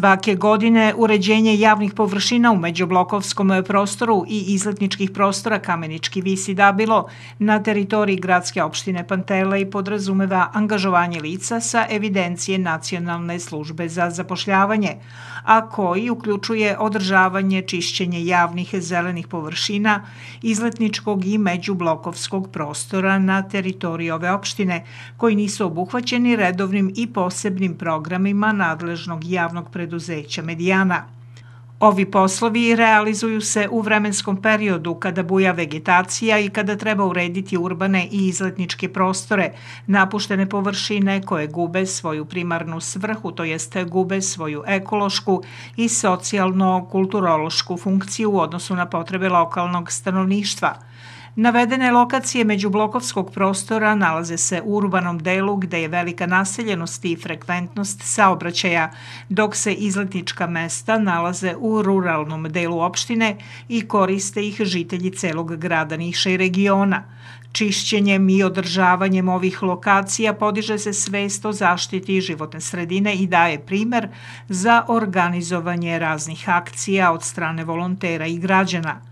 Svake godine uređenje javnih površina u međublokovskom prostoru i izletničkih prostora Kamenički visi Dabilo na teritoriji gradske opštine Pantele i podrazumeva angažovanje lica sa evidencije Nacionalne službe za zapošljavanje, a koji uključuje održavanje, čišćenje javnih zelenih površina, izletničkog i međublokovskog prostora na teritoriji ove opštine, koji nisu obuhvaćeni redovnim i posebnim programima nadležnog javnog preduzeća Medijana. Ovi poslovi realizuju se u vremenskom periodu kada buja vegetacija i kada treba urediti urbane i izletničke prostore, napuštene površine koje gube svoju primarnu svrhu, to jeste gube svoju ekološku i socijalno-kulturološku funkciju u odnosu na potrebe lokalnog stanovništva – Navedene lokacije međublokovskog prostora nalaze se u urbanom delu gde je velika naseljenost i frekventnost saobraćaja, dok se izletnička mesta nalaze u ruralnom delu opštine i koriste ih žitelji celog grada Niša i regiona. Čišćenjem i održavanjem ovih lokacija podiže se svest o zaštiti životne sredine i daje primer za organizovanje raznih akcija od strane volontera i građana –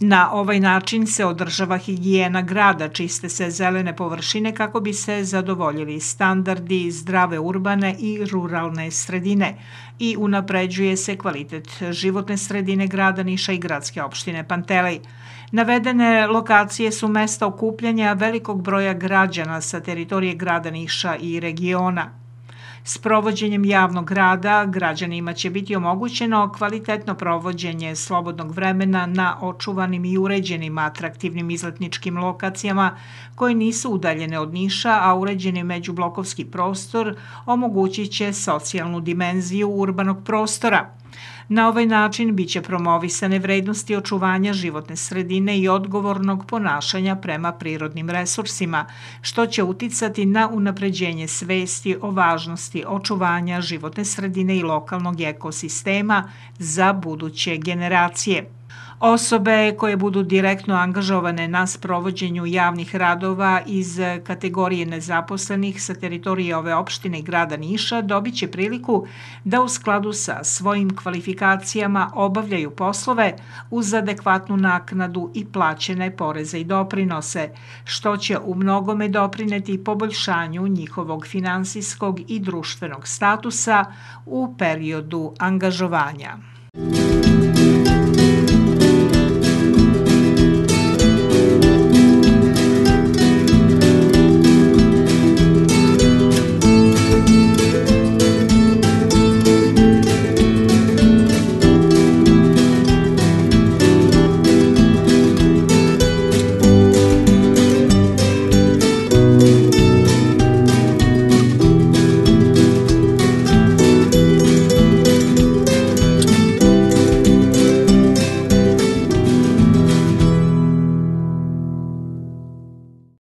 Na ovaj način se održava higijena grada, čiste se zelene površine kako bi se zadovoljili standardi zdrave urbane i ruralne sredine i unapređuje se kvalitet životne sredine grada Niša i gradske opštine Pantelej. Navedene lokacije su mesta okupljanja velikog broja građana sa teritorije grada Niša i regiona. S provođenjem javnog rada građanima će biti omogućeno kvalitetno provođenje slobodnog vremena na očuvanim i uređenim atraktivnim izletničkim lokacijama koje nisu udaljene od Niša, a uređeni međublokovski prostor omogućit će socijalnu dimenziju urbanog prostora – Na ovaj način biće promovisane vrednosti očuvanja životne sredine i odgovornog ponašanja prema prirodnim resursima, što će uticati na unapređenje svesti o važnosti očuvanja životne sredine i lokalnog ekosistema za buduće generacije. Osobe koje budu direktno angažovane na sprovođenju javnih radova iz kategorije nezaposlenih sa teritorije ove opštine i grada Niša dobit će priliku da u skladu sa svojim kvalifikacijama obavljaju poslove uz adekvatnu naknadu i plaćene poreze i doprinose, što će u mnogome doprineti poboljšanju njihovog finansijskog i društvenog statusa u periodu angažovanja.